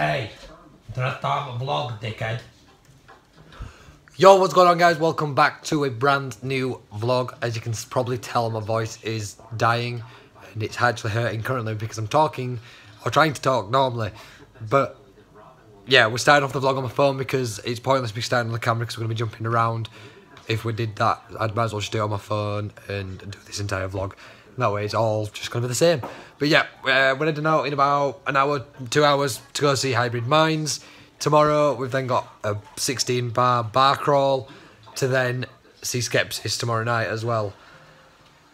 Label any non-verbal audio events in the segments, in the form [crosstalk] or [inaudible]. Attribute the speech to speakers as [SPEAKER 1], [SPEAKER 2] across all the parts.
[SPEAKER 1] Hey, a vlog, dickhead.
[SPEAKER 2] Yo, what's going on guys? Welcome back to a brand new vlog. As you can probably tell, my voice is dying and it's actually hurting currently because I'm talking or trying to talk normally. But yeah, we're starting off the vlog on my phone because it's pointless me starting on the camera because we're going to be jumping around. If we did that, I'd might as well just do it on my phone and do this entire vlog. That way it's all just going to be the same. But yeah, uh, we're heading out in about an hour, two hours to go see Hybrid Minds. Tomorrow we've then got a 16 bar bar crawl to then see Skepsis tomorrow night as well.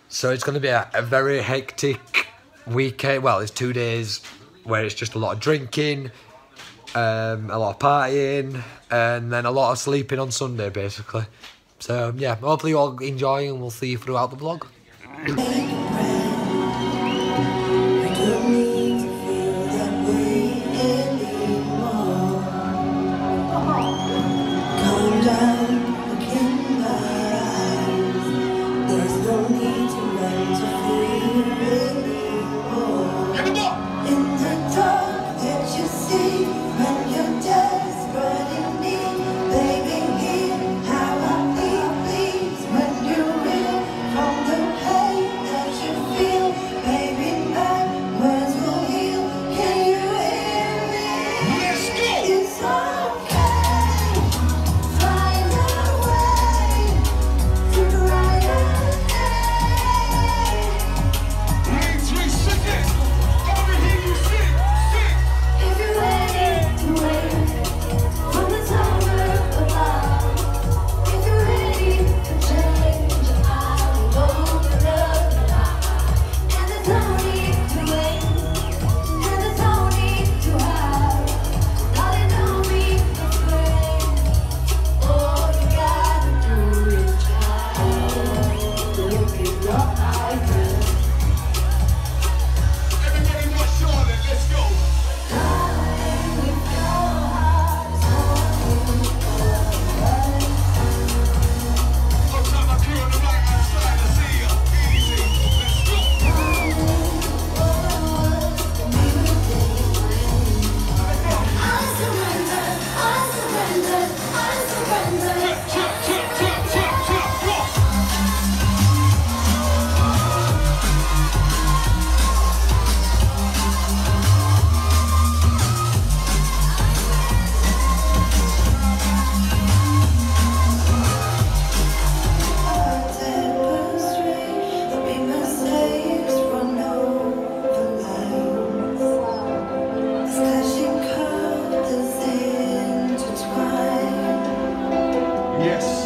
[SPEAKER 2] So it's going to be a, a very hectic weekend. Well, it's two days where it's just a lot of drinking, um, a lot of partying, and then a lot of sleeping on Sunday basically. So yeah, hopefully you all enjoy and we'll see you throughout the vlog.
[SPEAKER 3] Louder.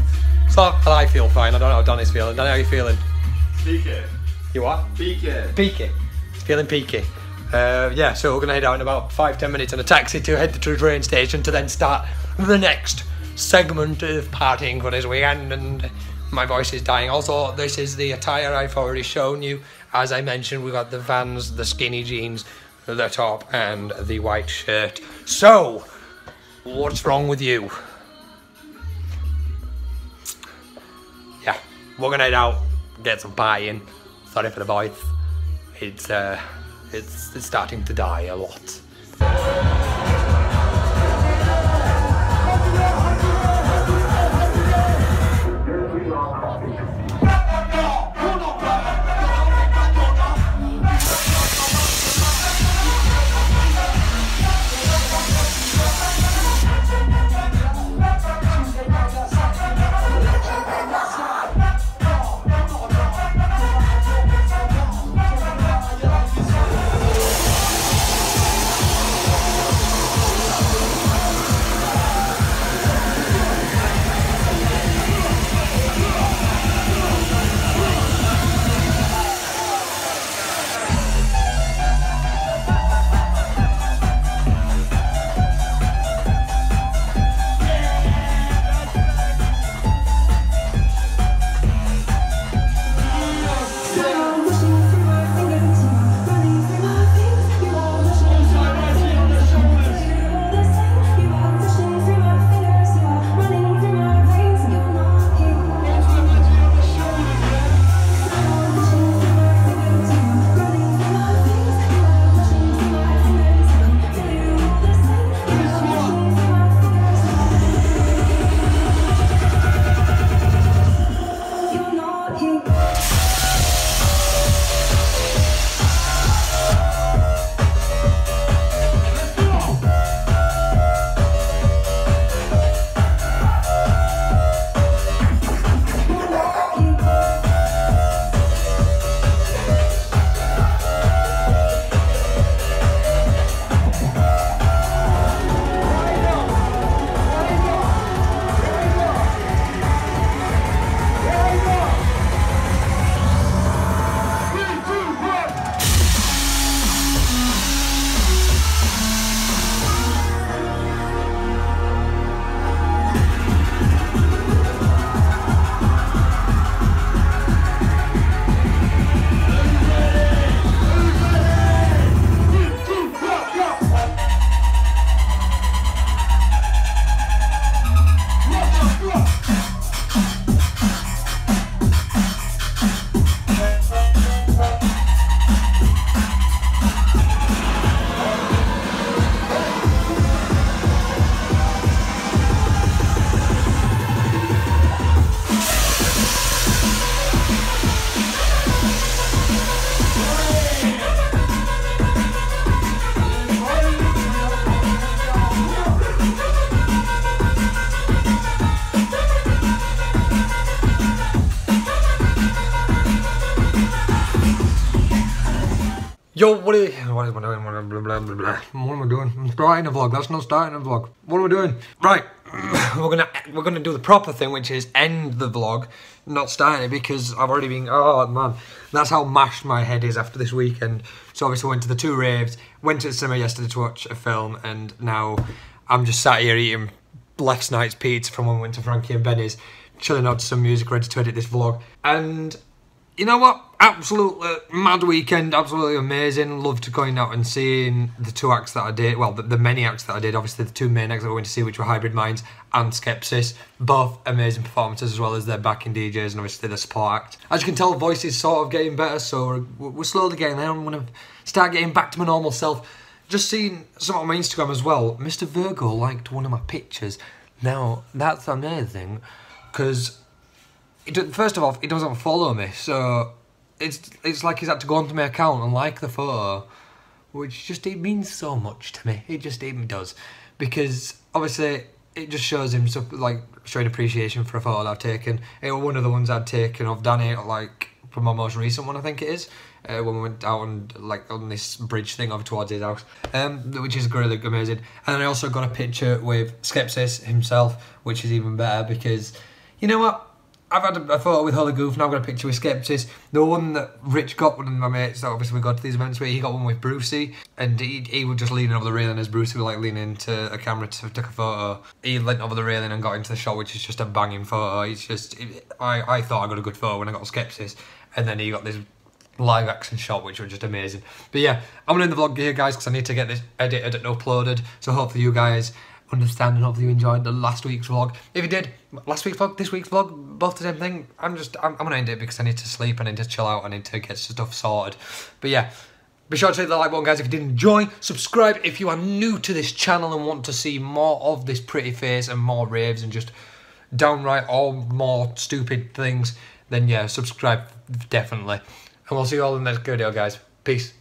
[SPEAKER 3] So
[SPEAKER 1] I feel fine. I don't know how Donny's feeling. Donny, how you feeling?
[SPEAKER 3] Peaky.
[SPEAKER 1] You what?
[SPEAKER 3] Peaky.
[SPEAKER 1] Peaky. Feeling peaky. Uh, yeah, so we're gonna head out in about five ten minutes on a taxi to head to the train station to then start the next segment of partying for this weekend. And my voice is dying. Also, this is the attire I've already shown you. As I mentioned, we've got the Vans, the skinny jeans, the top, and the white shirt. So, what's wrong with you? We're gonna head out, get some pie in. Sorry for the voice. It's uh, it's it's starting to die a lot. Yo, what are, you, what am I doing? Blah, blah, blah, blah. what am I doing? I'm starting a vlog. That's not starting a vlog. What am I doing? Right, [clears throat] we're gonna we're gonna do the proper thing, which is end the vlog, not starting it because I've already been. Oh man, that's how mashed my head is after this weekend. So obviously went to the two raves, went to the cinema yesterday to watch a film, and now I'm just sat here eating last night's pizza from when we went to Frankie and Benny's, chilling out to some music, ready to edit this vlog, and you know what? Absolutely mad weekend, absolutely amazing. Loved going out and seeing the two acts that I did. Well, the, the many acts that I did. Obviously, the two main acts that we went to see, which were Hybrid Minds and Skepsis. Both amazing performances, as well as their backing DJs and obviously the support act. As you can tell, voice is sort of getting better, so we're, we're slowly getting there. I'm going to start getting back to my normal self. Just seeing some on my Instagram as well. Mr. Virgo liked one of my pictures. Now, that's amazing because first of all, he doesn't follow me, so it's it's like he's had to go onto my account and like the photo, which just it means so much to me. It just even does, because obviously it just shows him so, like showing appreciation for a photo that I've taken. It was one of the ones I'd taken of Danny like from my most recent one, I think it is, uh, when we went out on like on this bridge thing over towards his house, um, which is really amazing. And I also got a picture with Skepsis himself, which is even better because, you know what? I've had a, a photo with Holy Goof, now I've got a picture with Skepsis. The one that Rich got, one of my mates, obviously we got to these events where he got one with Bru-C, and he, he was just leaning over the railing as Bru-C was like leaning into a camera to take a photo. He leant over the railing and got into the shot, which is just a banging photo. It's just, it, I, I thought I got a good photo when I got Skepsis, and then he got this live action shot, which was just amazing. But yeah, I'm gonna end the vlog here, guys, because I need to get this edited and uploaded. So hopefully you guys understand and hopefully you enjoyed the last week's vlog. If you did, last week's vlog, this week's vlog, both the same thing. I'm just, I'm, I'm gonna end it because I need to sleep, and I need to chill out, and I need to get stuff sorted. But yeah, be sure to hit the like button, guys, if you did enjoy. Subscribe if you are new to this channel and want to see more of this pretty face and more raves and just downright all more stupid things. Then yeah, subscribe definitely. And we'll see you all in the next video, guys. Peace.